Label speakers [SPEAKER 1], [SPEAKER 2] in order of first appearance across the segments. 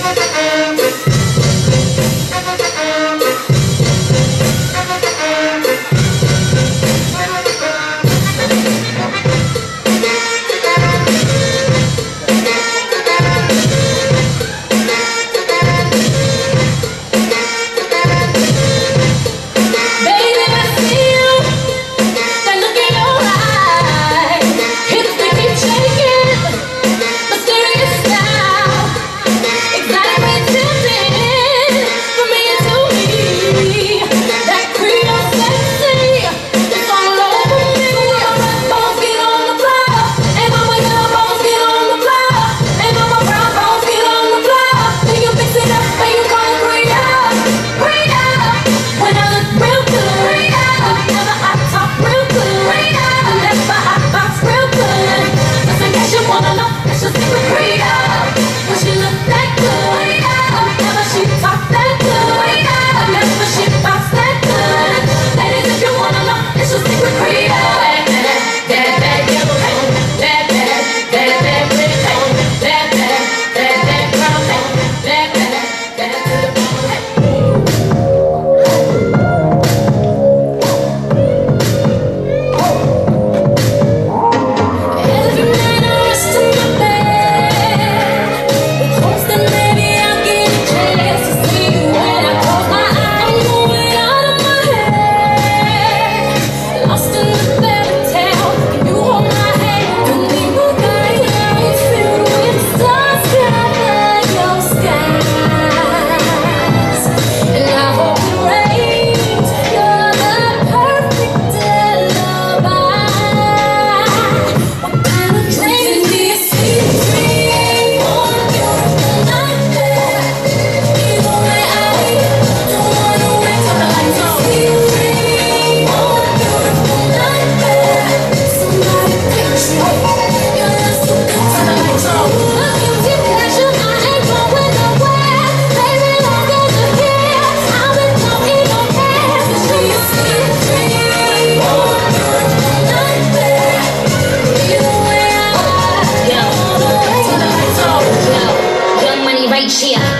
[SPEAKER 1] Thank you.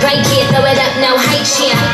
[SPEAKER 2] Right here, throw it up, no hate cheer.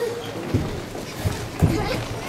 [SPEAKER 1] えっ?